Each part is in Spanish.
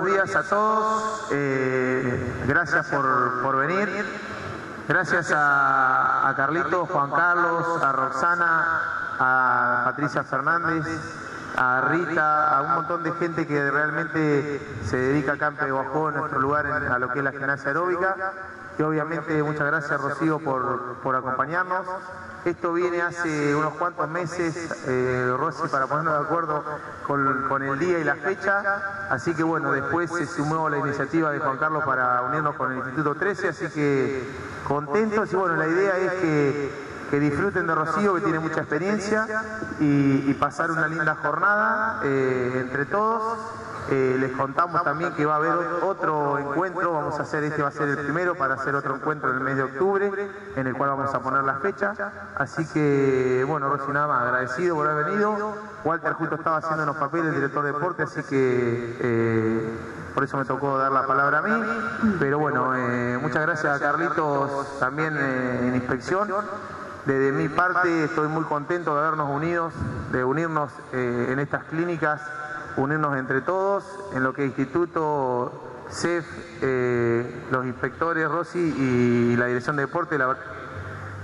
buenos días a todos. Eh, gracias por, por venir. Gracias a, a Juan Carlos, a Roxana, a Patricia Fernández, a Rita, a un montón de gente que realmente se dedica acá en Peguajó, en nuestro lugar, a lo que es la gimnasia aeróbica. Y obviamente muchas gracias Rocío por, por acompañarnos. Esto viene hace unos cuantos meses, eh, para ponernos de acuerdo con, con el día y la fecha. Así que bueno, después se sumó la iniciativa de Juan Carlos para unirnos con el Instituto 13, así que contentos. Y bueno, la idea es que, que disfruten de Rocío, que tiene mucha experiencia, y, pasar una linda jornada eh, entre todos. Eh, les contamos también que va a haber otro encuentro, vamos a hacer, este va a ser el primero para hacer otro encuentro en el mes de octubre, en el cual vamos a poner la fecha. Así que, bueno, Rosy, nada más, agradecido por haber venido. Walter justo estaba haciendo unos papeles, el director de deporte, así que eh, por eso me tocó dar la palabra a mí. Pero bueno, muchas gracias a Carlitos también en inspección. Desde mi parte estoy muy contento de habernos unidos, de unirnos eh, en estas clínicas, unirnos entre todos, en lo que Instituto, CEF, eh, los inspectores, Rosy y la Dirección de Deporte, la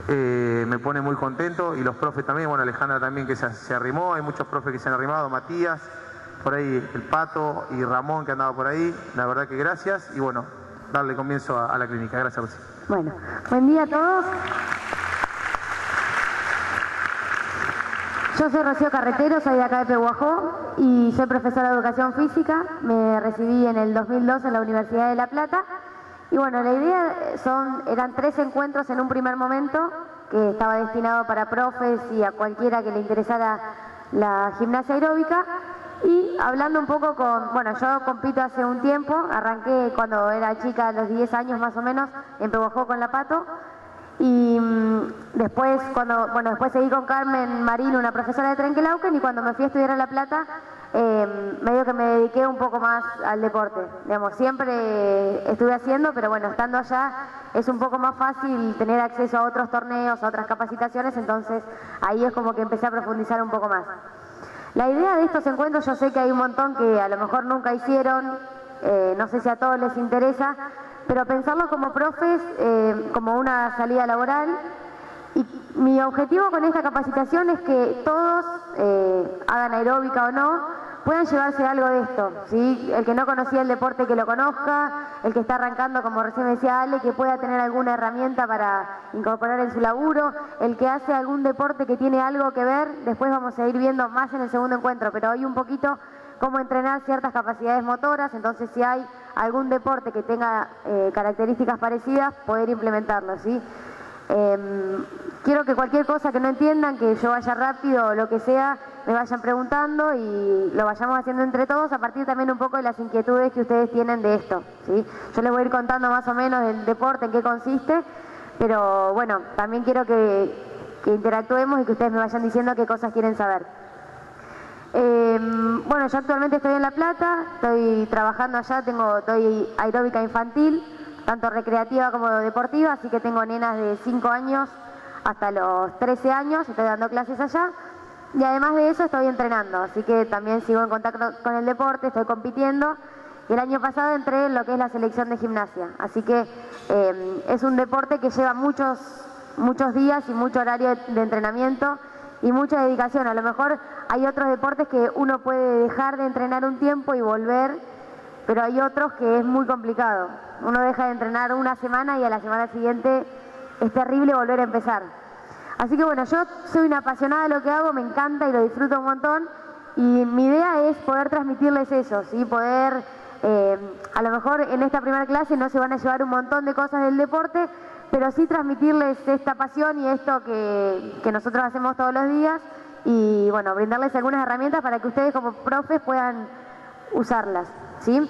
eh, me pone muy contento y los profes también, bueno Alejandra también que se, arrimó, hay muchos profes que se han arrimado, Matías, por ahí el Pato y Ramón que andaba por ahí, la verdad que gracias y bueno, darle comienzo a, a la clínica, gracias Rosy. Bueno, buen día a todos. Yo soy Rocío Carretero, soy de acá de Pehuajó y soy profesora de educación física. Me recibí en el 2002 en la Universidad de La Plata. Y bueno, la idea son, eran tres encuentros en un primer momento que estaba destinado para profes y a cualquiera que le interesara la gimnasia aeróbica. Y hablando un poco con, bueno, yo compito hace un tiempo, arranqué cuando era chica, a los 10 años más o menos, en Pehuajó con la Pato. Y mm, después, cuando, bueno, después seguí con Carmen Marín, una profesora de Trenquelauquen, y cuando me fui a estudiar a La Plata, eh, medio que me dediqué un poco más al deporte. Digamos, siempre estuve haciendo, pero bueno, estando allá es un poco más fácil tener acceso a otros torneos, a otras capacitaciones, entonces ahí es como que empecé a profundizar un poco más. La idea de estos encuentros, yo sé que hay un montón que a lo mejor nunca hicieron, eh, no sé si a todos les interesa, pero pensarlo como profes, eh, como una salida laboral. Y mi objetivo con esta capacitación es que todos, eh, hagan aeróbica o no, puedan llevarse algo de esto. ¿sí? El que no conocía el deporte que lo conozca, el que está arrancando, como recién decía Ale, que pueda tener alguna herramienta para incorporar en su laburo, el que hace algún deporte que tiene algo que ver, después vamos a ir viendo más en el segundo encuentro, pero hoy un poquito cómo entrenar ciertas capacidades motoras, entonces si hay algún deporte que tenga eh, características parecidas, poder implementarlo, ¿sí? Eh, quiero que cualquier cosa que no entiendan, que yo vaya rápido o lo que sea, me vayan preguntando y lo vayamos haciendo entre todos a partir también un poco de las inquietudes que ustedes tienen de esto, ¿sí? Yo les voy a ir contando más o menos del deporte, en qué consiste, pero bueno, también quiero que interactuemos y que ustedes me vayan diciendo qué cosas quieren saber. Yo actualmente estoy en La Plata, estoy trabajando allá, tengo, doy aeróbica infantil, tanto recreativa como deportiva, así que tengo nenas de 5 años hasta los 13 años, estoy dando clases allá. Y además de eso estoy entrenando, así que también sigo en contacto con el deporte, estoy compitiendo. Y el año pasado entré en lo que es la selección de gimnasia, así que eh, es un deporte que lleva muchos, muchos días y mucho horario de entrenamiento y mucha dedicación. A lo mejor hay otros deportes que uno puede dejar de entrenar un tiempo y volver, pero hay otros que es muy complicado. Uno deja de entrenar una semana y a la semana siguiente es terrible volver a empezar. Así que bueno, yo soy una apasionada de lo que hago, me encanta y lo disfruto un montón. Y mi idea es poder transmitirles eso, ¿sí? poder, eh, a lo mejor en esta primera clase no se van a llevar un montón de cosas del deporte, pero sí transmitirles esta pasión y esto que, que nosotros hacemos todos los días y bueno, brindarles algunas herramientas para que ustedes como profes puedan usarlas. ¿sí?